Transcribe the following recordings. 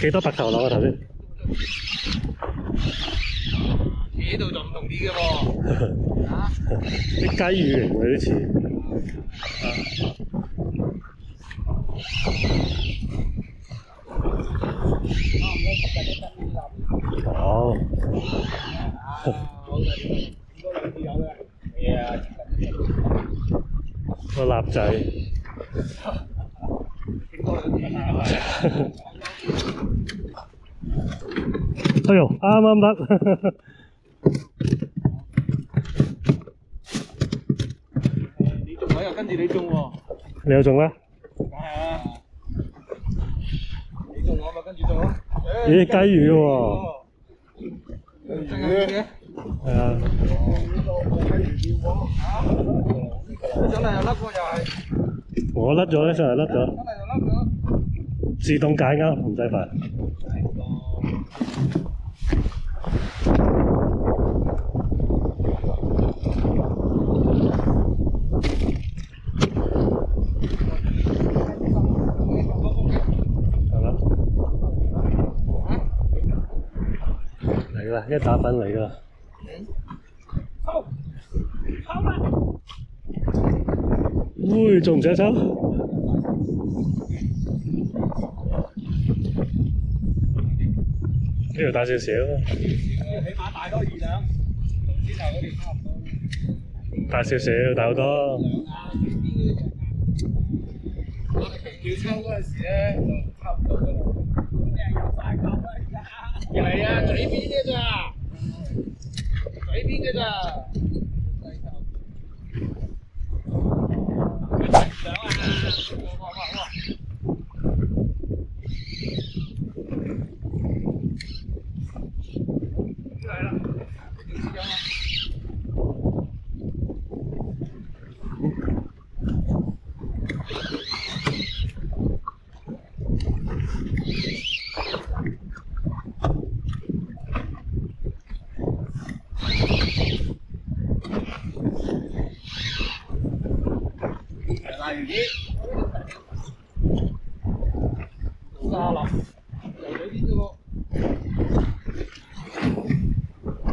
幾多白頭柳啊頭先？呢度就唔同啲嘅喎，啲雞魚嚟喎啲似。好。個臘仔。哎呦，啱啱得。你中位又跟住你中喎。你又中咩？梗係啦。你中我咪跟住中咯。咦，雞魚喎。雞魚嘅。係啊。上嚟又甩過又係。我甩咗咧，上嚟甩咗。上嚟又甩咗。自動解鈎，唔使煩。一打粉嚟噶，收啦，喂，仲唔想走？呢度大少少，起码大多二两，同嗰差唔多，大少少，大好多。要抽嗰時咧，就唔多噶啦。哎呀，嘴边的咋？嘴边的咋？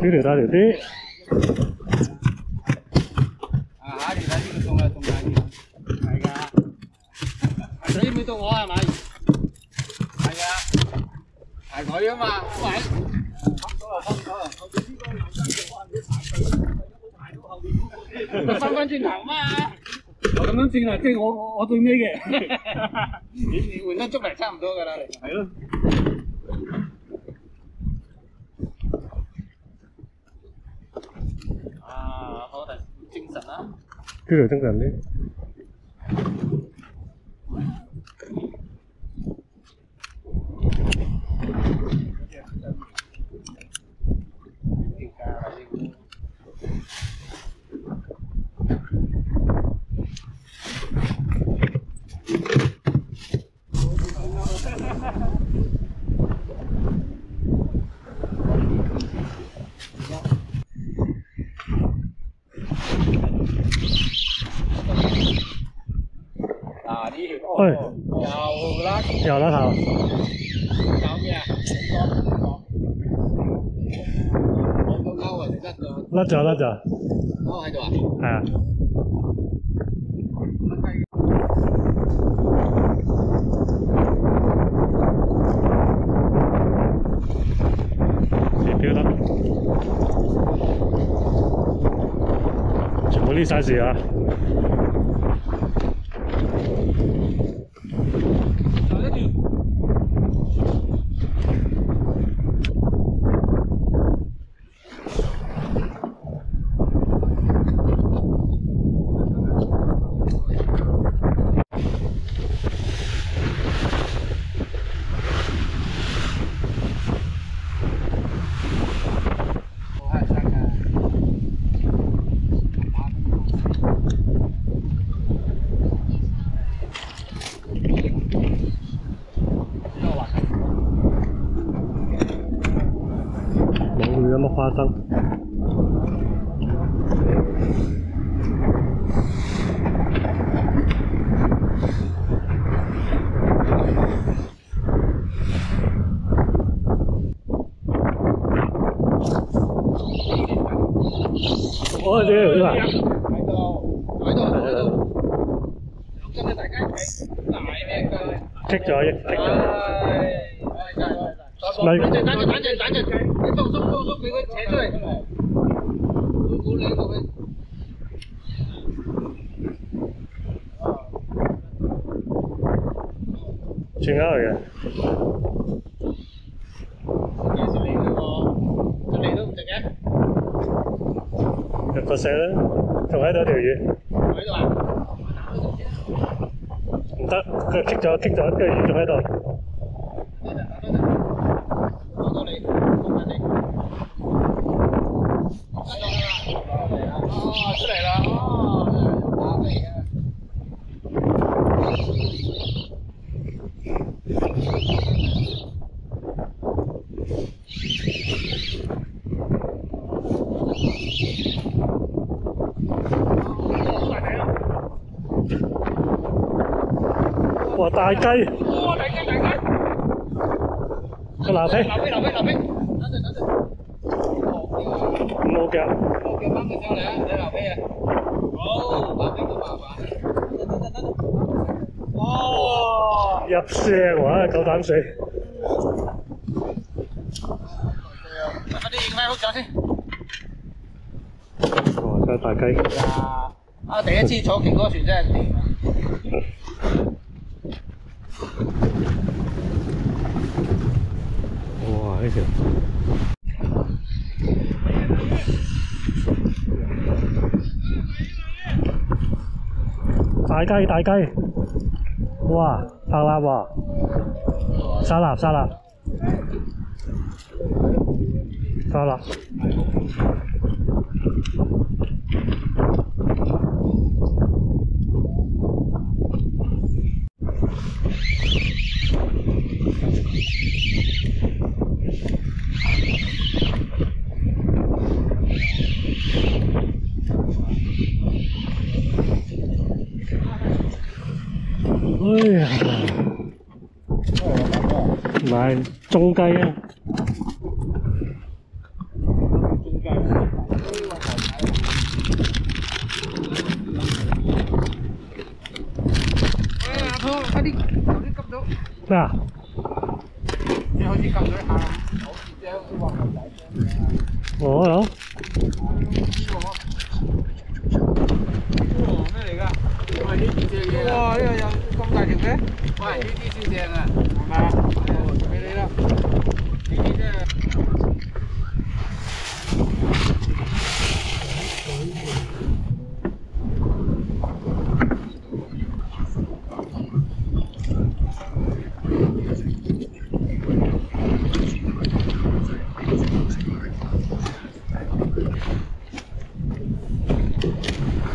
Yürü hadi yürü. 翻翻轉頭嘛，我咁樣轉頭，即係我我最尾嘅，你你換得足嚟差唔多㗎啦，係咯。 있잖아. 그래, 정답네. 好，那好。后面，多不我都看我那个哥。那走，那走。多还多？哎。别飘了。巧克力三姐啊！我丢！我丢！积咗一。冷静，冷静，冷静，冷静！你放松，放松，俾佢扯出嚟，我好，两个嘅。成个嘅。就嚟嚟都唔食嘅。佛社啦，仲喺度条鱼。喺度啊！唔得，佢食咗，食咗，跟住鱼仲喺度。đại cây cái là thế ngô kìa nhập xe quá cậu tám xe Rồi, cái đại cây. À, à, 第一支坐騎嗰個船真係掂啊！哇！还行。大鸡大街，哇，怕亮吧？杀啦杀啦，杀啦。係中雞啊。嗱、啊，你好似撳咗下，好似啫，好似話我咯。哇！呢個有咁大條嘅，喂，呢啲先正啊！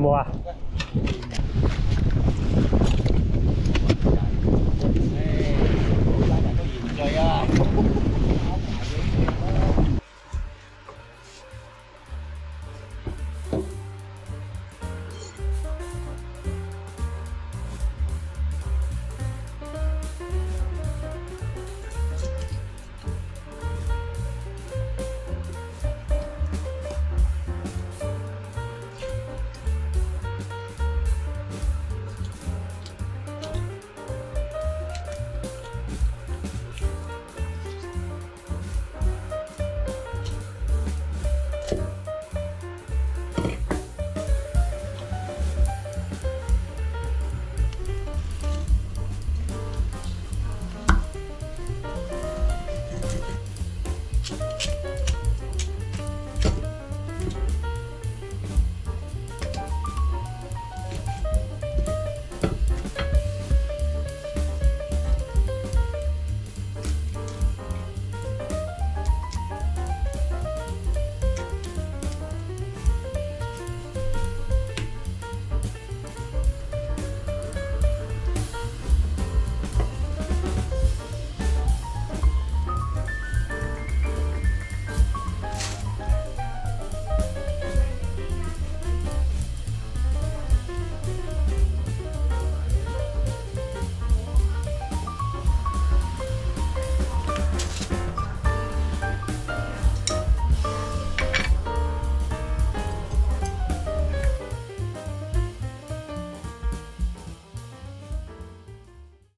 Moi